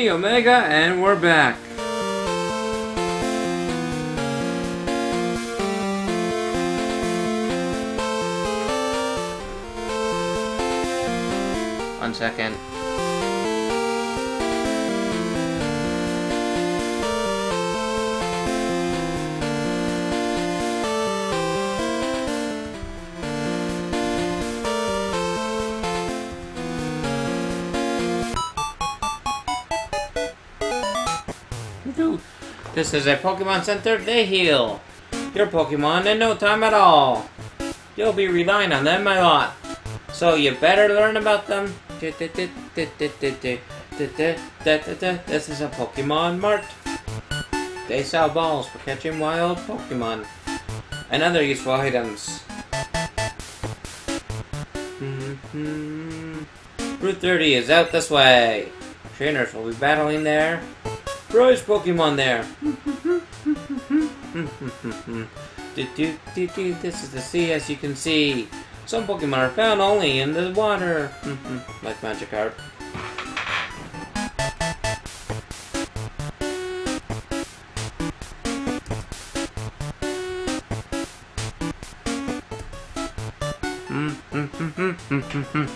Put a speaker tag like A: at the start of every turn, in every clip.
A: me, Omega, and we're back. One second. This is a Pokemon Center, they heal. Your Pokemon in no time at all. You'll be relying on them a lot. So you better learn about them. This is a Pokemon Mart. They sell balls for catching wild Pokemon. And other useful items. Route 30 is out this way. Trainers will be battling there. Prize Pokemon there. this is the sea as you can see. Some Pokemon are found only in the water. like Magikarp.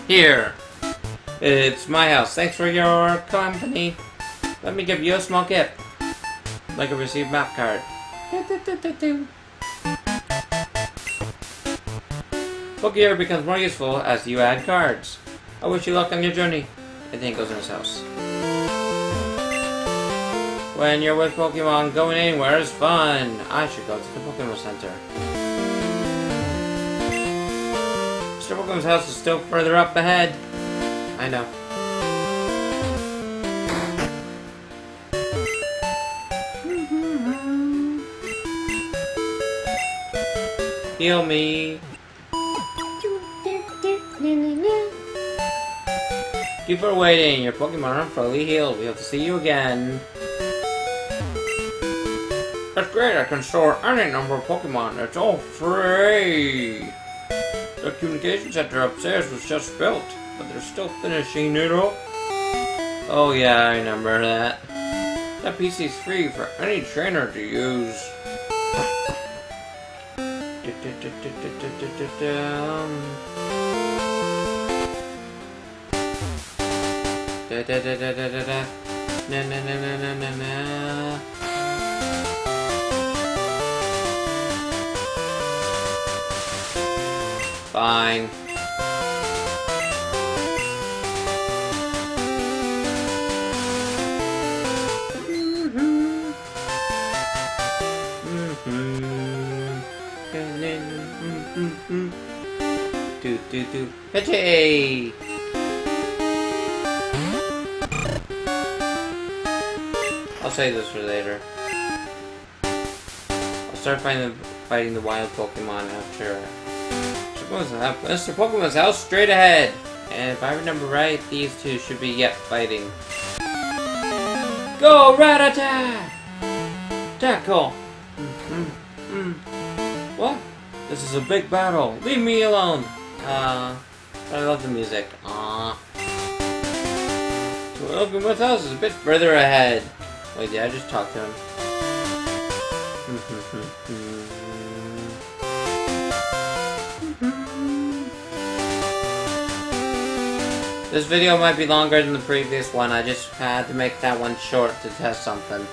A: Here. It's my house. Thanks for your company. Let me give you a small gift. Like a received map card. Pokegear becomes more useful as you add cards. I wish you luck on your journey. I think it goes in his house. When you're with Pokemon, going anywhere is fun. I should go to the Pokemon Center. Mr. Pokemon's house is still further up ahead. I know. Heal me. Keep for waiting. Your Pokemon are fully healed. We hope to see you again. That's great. I can store any number of Pokemon. It's all free. The communication center upstairs was just built, but they're still finishing it up. Oh yeah, I remember that. That PC is free for any trainer to use. Fine. Do do. Hey! I'll save this for later. I'll start fighting the, fighting the wild Pokemon after. Mr. Pokemon's house straight ahead. And if I remember right, these two should be yet fighting. Go, Rattata! Tackle! Mm mm. What? This is a big battle. Leave me alone. Uh, I love the music. Aww. Pokemon's house is a bit further ahead. Wait, did I just talk to him? This video might be longer than the previous one, I just had to make that one short to test something.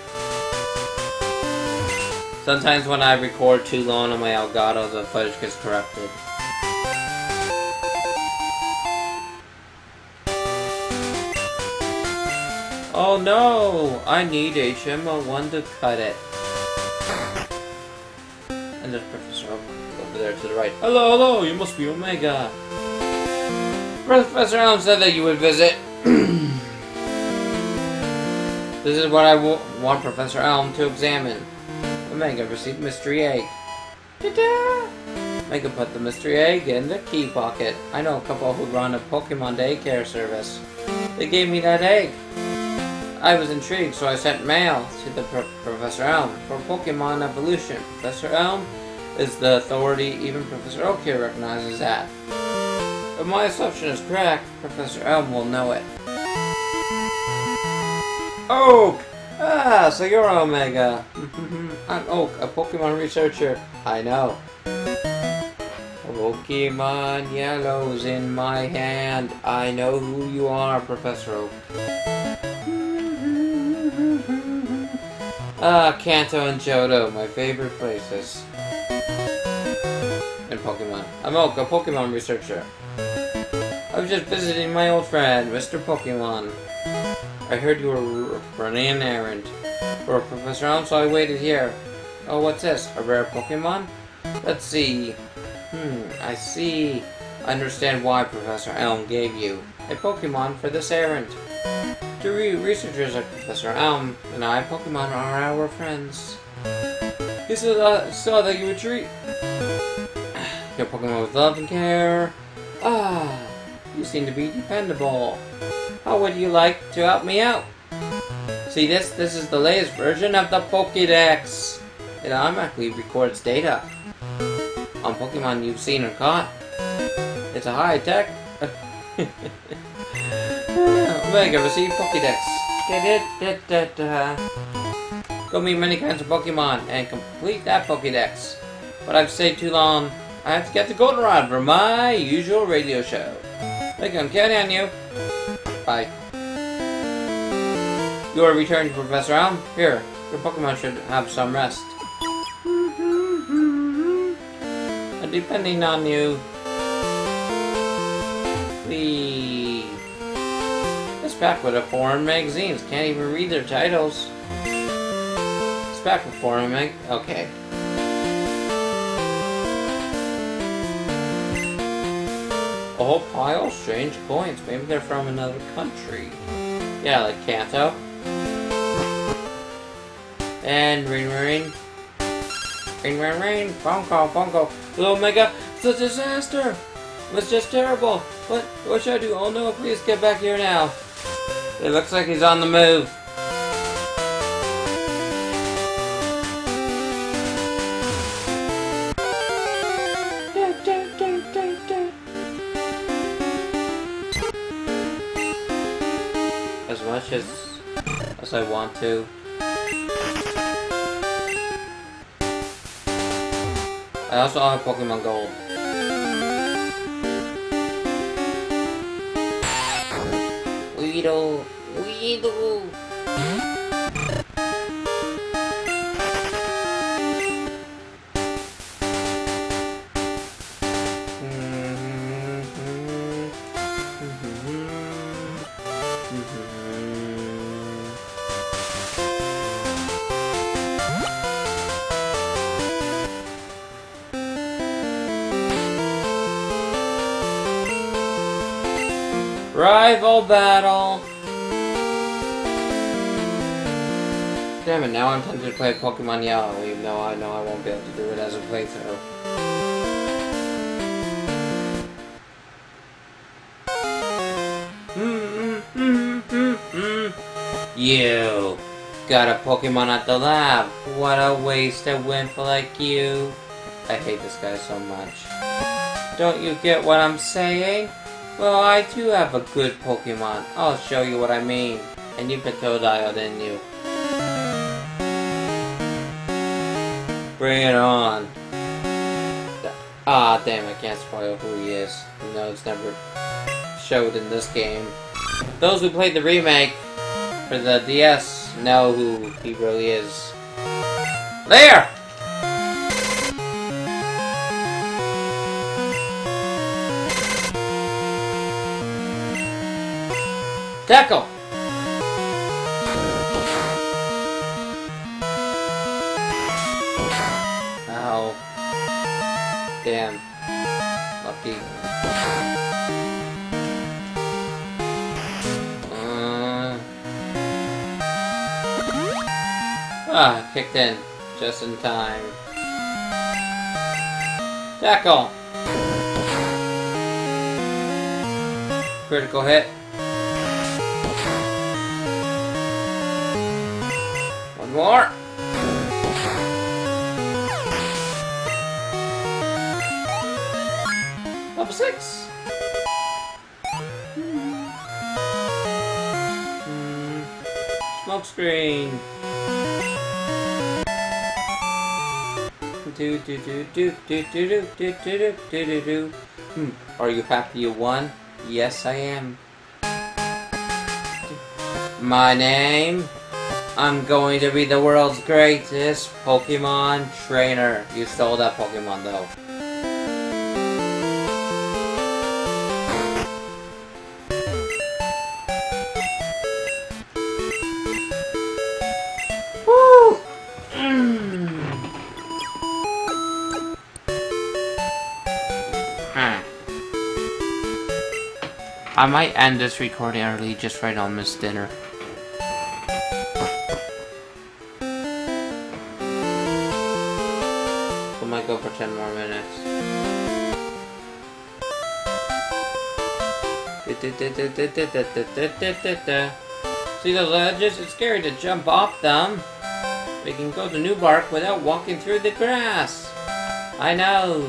A: Sometimes when I record too long on my Elgato, the footage gets corrupted. Oh no! I need HM01 to cut it. And there's Professor over there to the right. Hello, hello! You must be Omega! Professor Elm said that you would visit. this is what I want Professor Elm to examine. Omega received mystery egg. Ta-da! Omega put the mystery egg in the key pocket. I know a couple who run a Pokemon daycare service. They gave me that egg. I was intrigued, so I sent mail to the Pro Professor Elm for Pokemon evolution. Professor Elm is the authority even Professor Oak here recognizes that. If my assumption is correct, Professor Elm will know it. Oak! Ah, so you're Omega. I'm Oak, a Pokemon researcher. I know. Pokemon Yellow's in my hand. I know who you are, Professor Oak. Ah, Kanto and Johto, my favorite places. In Pokemon. I'm Oak, a Pokemon researcher. I was just visiting my old friend, Mr. Pokemon. I heard you were running an errand for Professor Elm, so I waited here. Oh, what's this? A rare Pokemon? Let's see. Hmm, I see. I understand why Professor Elm gave you a Pokemon for this errand. To re researchers like Professor Elm and I, Pokemon are our friends. He saw, uh, saw that you would treat your Pokemon with love and care. Ah, you seem to be dependable. How would you like to help me out? See this? This is the latest version of the Pokédex. It automatically records data on Pokemon you've seen or caught. It's a high-tech... Omega, receive Pokédex. Go meet many kinds of Pokemon and complete that Pokédex. But I've stayed too long. I have to get the Goldenrod for my usual radio show. Look, I'm counting on you. Bye. You are returning to Professor Elm? Here, your Pokemon should have some rest. Mm-hmm, mm-hmm. And depending on you, pack with a foreign magazines can't even read their titles. It's pack with foreign mag. Okay. A whole pile of strange coins. Maybe they're from another country. Yeah, like Kanto. And ring ring. Ring ring ring. Phone call, phone call. Hello Omega. It's a disaster. It was just terrible. What what should I do? Oh no, please get back here now. It looks like he's on the move. As much as as I want to. I also have Pokemon Gold. Little Widow. Rival battle! Damn it, now I'm tempted to play Pokemon Yellow, even though I know I won't be able to do it as a playthrough. You got a Pokemon at the lab. What a waste a windfall like you. I hate this guy so much. Don't you get what I'm saying? Well, I do have a good Pokemon. I'll show you what I mean. And you've been didn't you? Bring it on. Ah, damn, I can't spoil who he is. No, it's never showed in this game. Those who played the remake for the DS know who he really is. There! Tackle! Ow. Damn. Lucky. Uh... Ah, kicked in. Just in time. Tackle! Critical hit. More. Level six. Hmm. Small smokescreen. Do do do do do do do do do do do do. Hmm. Are you happy you won? Yes, I am. My name? I'm going to be the world's greatest Pokemon trainer. You stole that Pokemon though. Woo! Mm. Hmm. I might end this recording early just right on Miss Dinner. See those ledges? It's scary to jump off them. We can go to New Bark without walking through the grass. I know.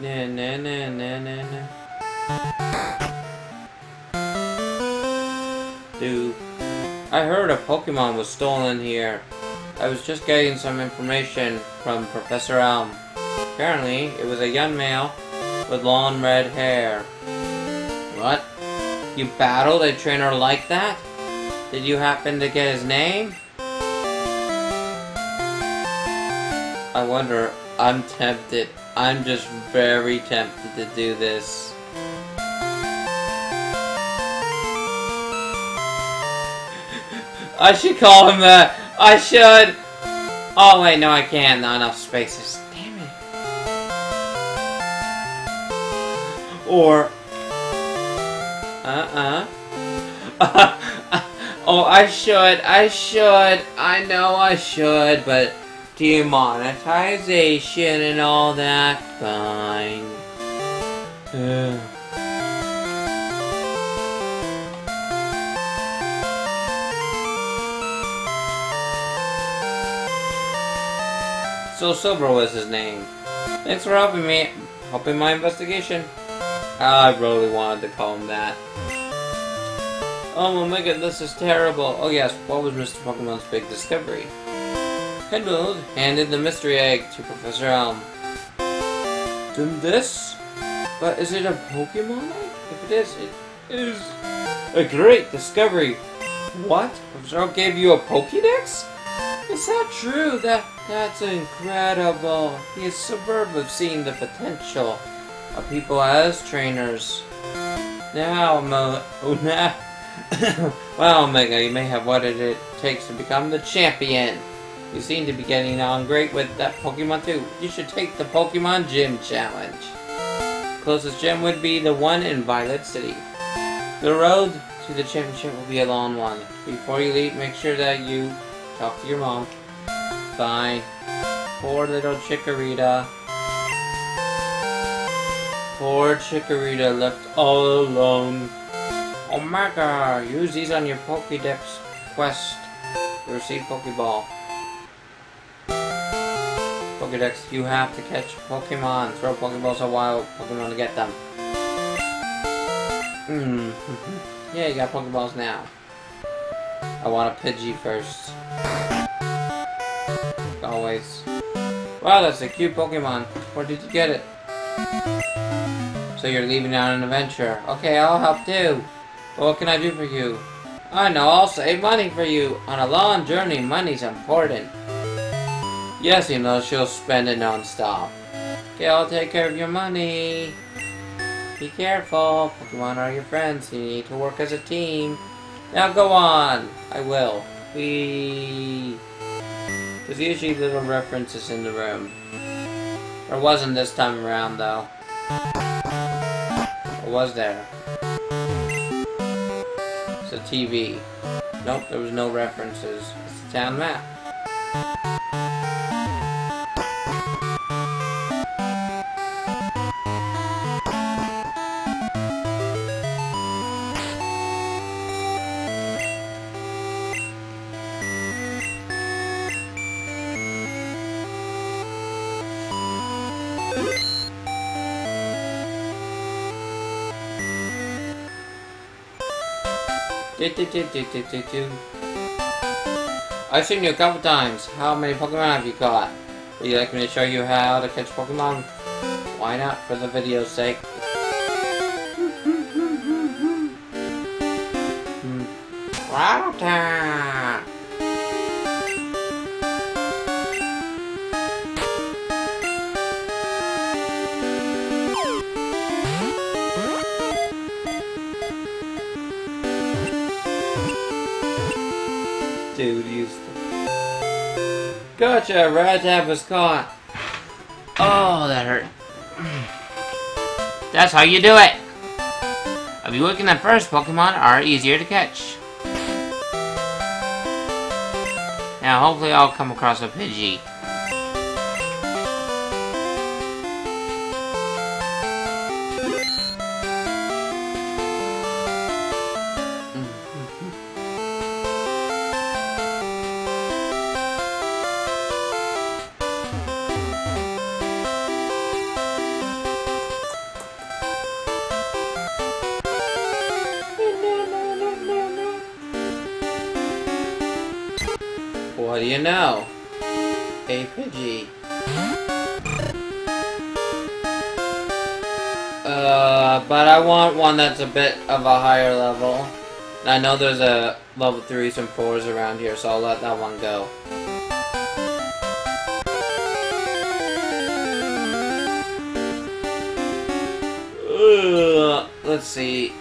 A: Na na na na na na. Dude, I heard a Pokemon was stolen here. I was just getting some information from Professor Elm. Apparently, it was a young male with long red hair. What? You battled a trainer like that? Did you happen to get his name? I wonder, I'm tempted. I'm just very tempted to do this. I should call him that. I should. Oh wait, no, I can't. Not enough spaces. Damn it. Or. Uh uh. oh, I should. I should. I know I should, but demonetization and all that. Fine. Ugh. So Silver was his name. Thanks for helping me, helping my investigation. Ah, I really wanted to call him that. Oh my god, this is terrible. Oh yes, what was Mr. Pokemon's big discovery? Kendall handed the mystery egg to Professor Elm. Then this? But is it a Pokemon egg? If it is, it is a great discovery. What? Professor Elm gave you a Pokédex? Is that true? That that's incredible. He is superb of seeing the potential of people as trainers. Now, Mo, oh now, well, Omega, you may have what it takes to become the champion. You seem to be getting on great with that Pokemon too. You should take the Pokemon Gym Challenge. Closest gym would be the one in Violet City. The road to the championship will be a long one. Before you leave, make sure that you talk to your mom. Bye. Poor little Chikorita. Poor Chikorita left all alone. Omega, use these on your Pokédex quest receive Pokeball. Pokédex, you have to catch Pokemon. Throw Pokeballs a wild Pokemon to get them. Hmm. yeah, you got Pokeballs now. I want a Pidgey first. Always. Wow, that's a cute Pokemon. Where did you get it? So you're leaving on an adventure. Okay, I'll help too. But what can I do for you? I know, I'll save money for you. On a long journey, money's important. Yes, you know, she'll spend it non-stop. Okay, I'll take care of your money. Be careful. Pokemon are your friends. You need to work as a team. Now go on. I will. We. There's usually little references in the room. There wasn't this time around, though. Or was there? It's a TV. Nope, there was no references. It's the town map. I've seen you a couple times. How many Pokemon have you caught? Would you like me to show you how to catch Pokemon? Why not, for the video's sake? Hmm. Gotcha! Rattata was caught! Oh, that hurt. That's how you do it! I'll be looking at first Pokemon are easier to catch. Now, hopefully I'll come across a Pidgey. One that's a bit of a higher level. I know there's a level 3s and 4s around here, so I'll let that one go. Ugh, let's see.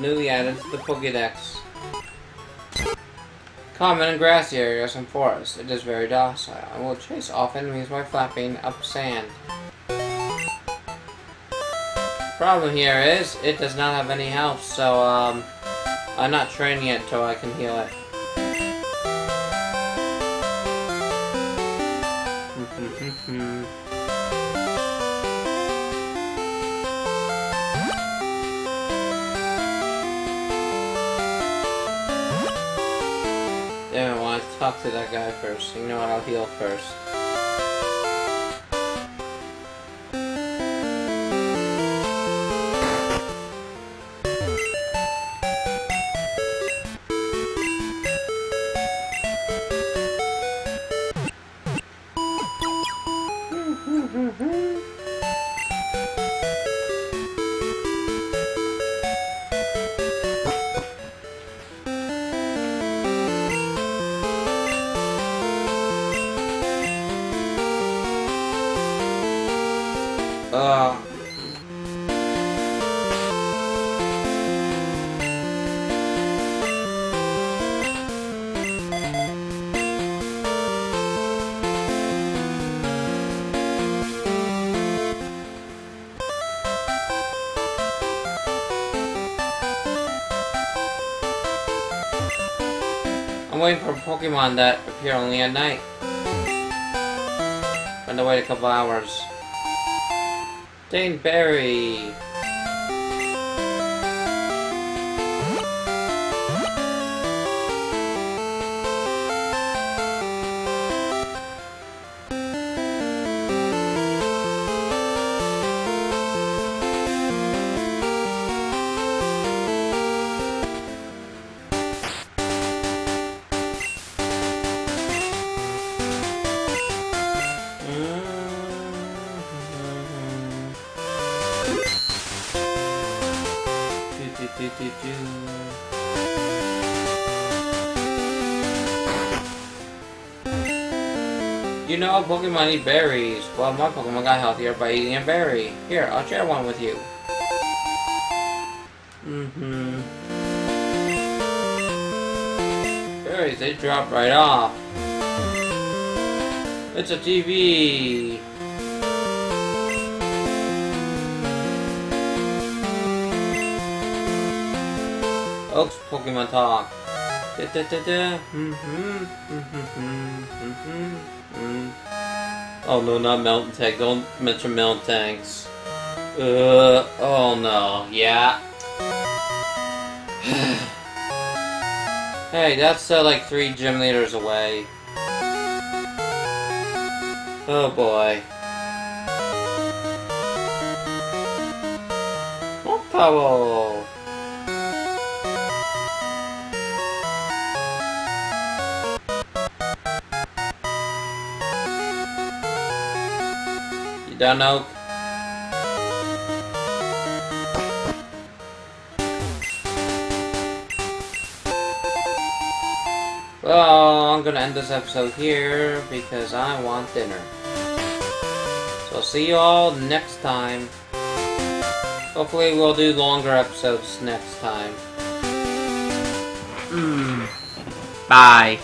A: Newly added to the Pokédex. Common in grassy areas and forests. It is very docile and will chase off enemies by flapping up sand. Problem here is, it does not have any health, so um, I'm not training it till I can heal it. Talk to that guy first. You know what? I'll heal first. Uh, I'm waiting for Pokemon that appear only at night. Been wait a couple hours. Dane Berry. You know, Pokemon eat berries. Well, my Pokemon got healthier by eating a berry. Here, I'll share one with you. Mm-hmm. Blu-rays, they drop right off. It's a TV! Oaks Pokemon Talk. Da, da, da, da. Mm -hmm. Mm -hmm. Mm. Oh no, not Miltank. Don't mention Miltanks. Uh, oh no, yeah. hey, that's uh, like three gym leaders away. Oh boy. Oh, Powell. Done, Oak? Well, I'm gonna end this episode here because I want dinner. So see you all next time. Hopefully we'll do longer episodes next time. Mm. Bye.